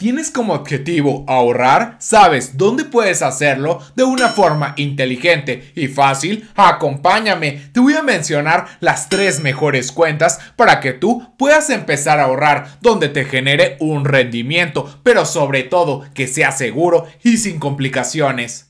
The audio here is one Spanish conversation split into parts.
¿Tienes como objetivo ahorrar? ¿Sabes dónde puedes hacerlo de una forma inteligente y fácil? Acompáñame, te voy a mencionar las tres mejores cuentas para que tú puedas empezar a ahorrar donde te genere un rendimiento, pero sobre todo que sea seguro y sin complicaciones.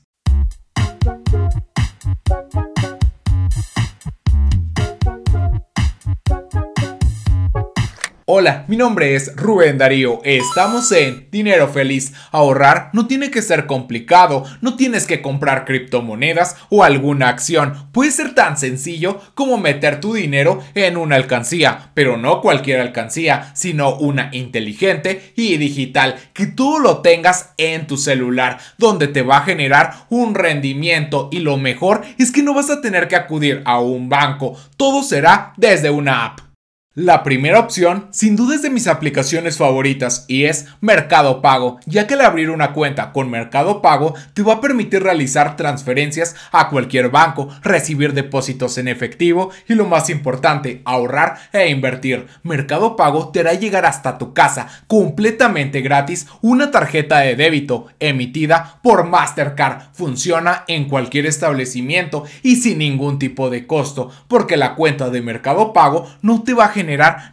Hola, mi nombre es Rubén Darío. Estamos en Dinero Feliz. Ahorrar no tiene que ser complicado, no tienes que comprar criptomonedas o alguna acción. Puede ser tan sencillo como meter tu dinero en una alcancía, pero no cualquier alcancía, sino una inteligente y digital, que tú lo tengas en tu celular, donde te va a generar un rendimiento y lo mejor es que no vas a tener que acudir a un banco, todo será desde una app. La primera opción, sin duda es de mis aplicaciones favoritas y es Mercado Pago, ya que al abrir una cuenta con Mercado Pago te va a permitir realizar transferencias a cualquier banco, recibir depósitos en efectivo y lo más importante, ahorrar e invertir. Mercado Pago te hará llegar hasta tu casa completamente gratis una tarjeta de débito emitida por Mastercard. Funciona en cualquier establecimiento y sin ningún tipo de costo, porque la cuenta de Mercado Pago no te va a generar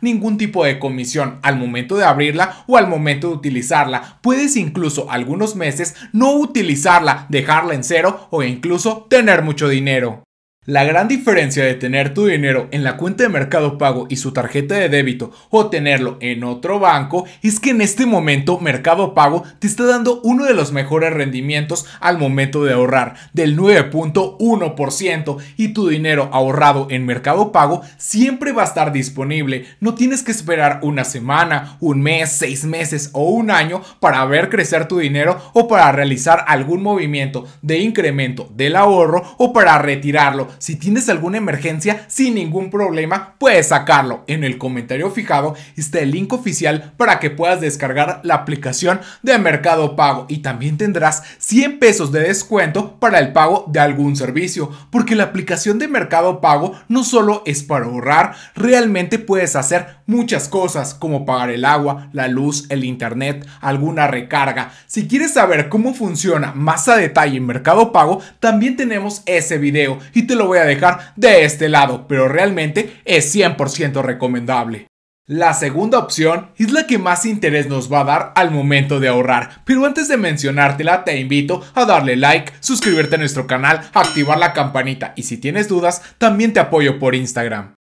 ningún tipo de comisión al momento de abrirla o al momento de utilizarla. Puedes incluso algunos meses no utilizarla, dejarla en cero o incluso tener mucho dinero. La gran diferencia de tener tu dinero en la cuenta de Mercado Pago y su tarjeta de débito o tenerlo en otro banco es que en este momento Mercado Pago te está dando uno de los mejores rendimientos al momento de ahorrar del 9.1% y tu dinero ahorrado en Mercado Pago siempre va a estar disponible. No tienes que esperar una semana, un mes, seis meses o un año para ver crecer tu dinero o para realizar algún movimiento de incremento del ahorro o para retirarlo si tienes alguna emergencia sin ningún problema, puedes sacarlo. En el comentario fijado está el link oficial para que puedas descargar la aplicación de Mercado Pago y también tendrás 100 pesos de descuento para el pago de algún servicio, porque la aplicación de Mercado Pago no solo es para ahorrar, realmente puedes hacer muchas cosas como pagar el agua, la luz, el internet, alguna recarga. Si quieres saber cómo funciona más a detalle en Mercado Pago, también tenemos ese video y te lo voy a dejar de este lado, pero realmente es 100% recomendable. La segunda opción es la que más interés nos va a dar al momento de ahorrar, pero antes de mencionártela te invito a darle like, suscribirte a nuestro canal, activar la campanita y si tienes dudas también te apoyo por Instagram.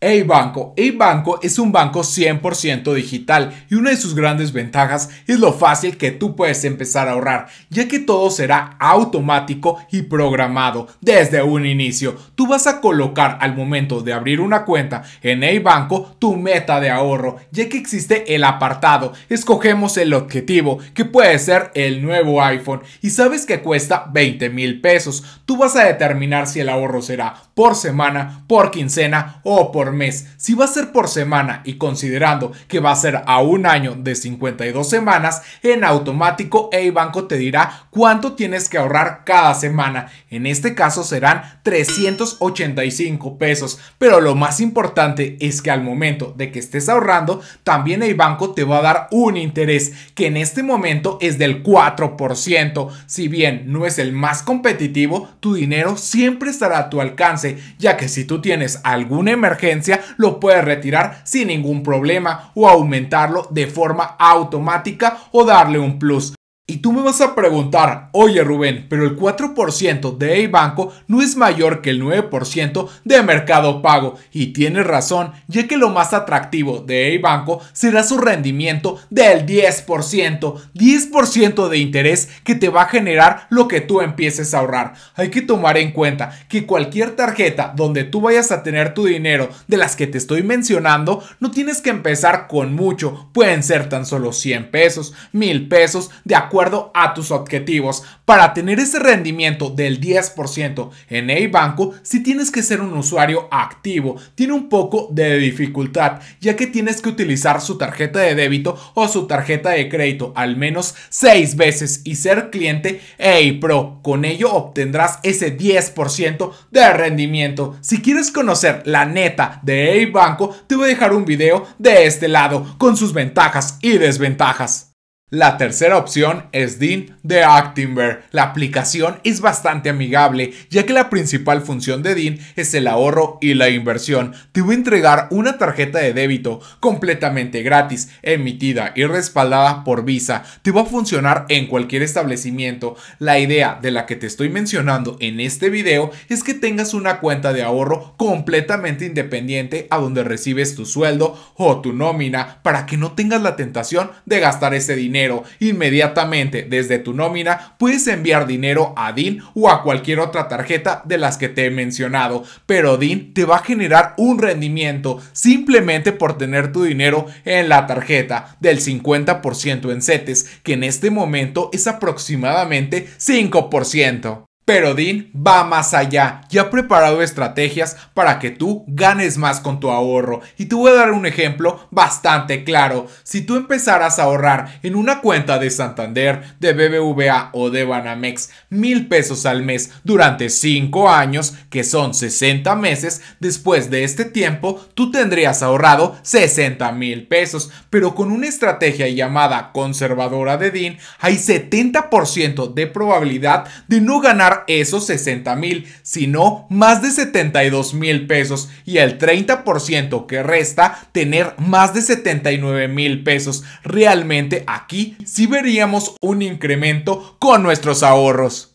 A-Banco. A-Banco es un banco 100% digital y una de sus grandes ventajas es lo fácil que tú puedes empezar a ahorrar, ya que todo será automático y programado desde un inicio. Tú vas a colocar al momento de abrir una cuenta en A-Banco tu meta de ahorro, ya que existe el apartado. Escogemos el objetivo, que puede ser el nuevo iPhone, y sabes que cuesta 20 mil pesos. Tú vas a determinar si el ahorro será por semana, por quincena o por mes. Si va a ser por semana y considerando que va a ser a un año de 52 semanas, en automático el banco te dirá cuánto tienes que ahorrar cada semana. En este caso serán 385 pesos. Pero lo más importante es que al momento de que estés ahorrando, también el banco te va a dar un interés que en este momento es del 4%. Si bien no es el más competitivo, tu dinero siempre estará a tu alcance, ya que si tú tienes alguna emergencia, lo puedes retirar sin ningún problema o aumentarlo de forma automática o darle un plus. Y tú me vas a preguntar, oye Rubén, pero el 4% de A-Banco no es mayor que el 9% de Mercado Pago. Y tienes razón, ya que lo más atractivo de A-Banco será su rendimiento del 10%. 10% de interés que te va a generar lo que tú empieces a ahorrar. Hay que tomar en cuenta que cualquier tarjeta donde tú vayas a tener tu dinero de las que te estoy mencionando, no tienes que empezar con mucho. Pueden ser tan solo 100 pesos, 1000 pesos, de acuerdo a tus objetivos. Para tener ese rendimiento del 10% en A-Banco, si tienes que ser un usuario activo, tiene un poco de dificultad, ya que tienes que utilizar su tarjeta de débito o su tarjeta de crédito al menos 6 veces y ser cliente A-Pro. Con ello obtendrás ese 10% de rendimiento. Si quieres conocer la neta de A-Banco, te voy a dejar un video de este lado con sus ventajas y desventajas. La tercera opción es DIN de Actinver. La aplicación es bastante amigable, ya que la principal función de DIN es el ahorro y la inversión. Te voy a entregar una tarjeta de débito completamente gratis, emitida y respaldada por Visa. Te va a funcionar en cualquier establecimiento. La idea de la que te estoy mencionando en este video es que tengas una cuenta de ahorro completamente independiente a donde recibes tu sueldo o tu nómina para que no tengas la tentación de gastar ese dinero inmediatamente desde tu nómina, puedes enviar dinero a DIN o a cualquier otra tarjeta de las que te he mencionado, pero DIN te va a generar un rendimiento simplemente por tener tu dinero en la tarjeta del 50% en CETES, que en este momento es aproximadamente 5%. Pero Dean va más allá y ha preparado estrategias para que tú ganes más con tu ahorro. Y te voy a dar un ejemplo bastante claro. Si tú empezaras a ahorrar en una cuenta de Santander, de BBVA o de Banamex mil pesos al mes durante 5 años, que son 60 meses, después de este tiempo tú tendrías ahorrado 60 mil pesos. Pero con una estrategia llamada conservadora de DIN hay 70% de probabilidad de no ganar esos 60 mil, sino más de 72 mil pesos y el 30% que resta tener más de 79 mil pesos. Realmente aquí sí veríamos un incremento con nuestros ahorros.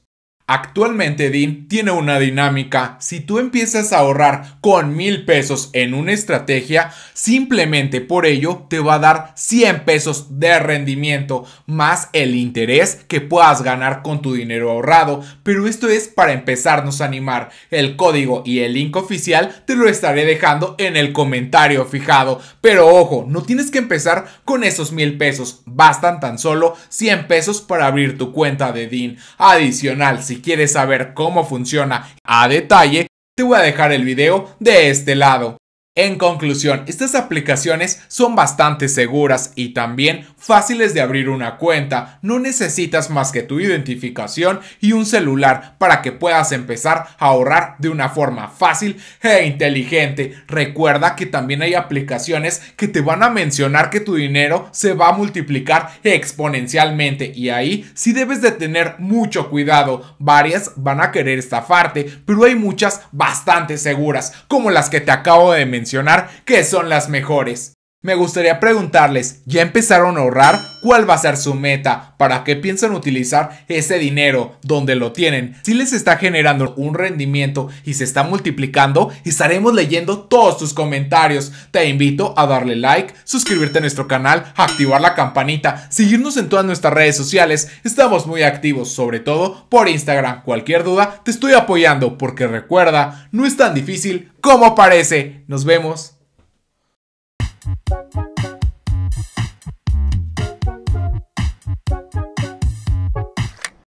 Actualmente DIN tiene una dinámica. Si tú empiezas a ahorrar con mil pesos en una estrategia, simplemente por ello te va a dar 100 pesos de rendimiento más el interés que puedas ganar con tu dinero ahorrado. Pero esto es para empezarnos a animar. El código y el link oficial te lo estaré dejando en el comentario fijado. Pero ojo, no tienes que empezar con esos mil pesos. Bastan tan solo 100 pesos para abrir tu cuenta de DIN. Adicional, si quieres saber cómo funciona a detalle, te voy a dejar el video de este lado. En conclusión, estas aplicaciones son bastante seguras y también fáciles de abrir una cuenta. No necesitas más que tu identificación y un celular para que puedas empezar a ahorrar de una forma fácil e inteligente. Recuerda que también hay aplicaciones que te van a mencionar que tu dinero se va a multiplicar exponencialmente y ahí sí debes de tener mucho cuidado. Varias van a querer estafarte, pero hay muchas bastante seguras como las que te acabo de mencionar que son las mejores. Me gustaría preguntarles, ¿ya empezaron a ahorrar? ¿Cuál va a ser su meta? ¿Para qué piensan utilizar ese dinero? donde lo tienen? Si les está generando un rendimiento y se está multiplicando, estaremos leyendo todos tus comentarios. Te invito a darle like, suscribirte a nuestro canal, activar la campanita, seguirnos en todas nuestras redes sociales. Estamos muy activos, sobre todo por Instagram. Cualquier duda, te estoy apoyando porque recuerda, no es tan difícil como parece. Nos vemos. Bye.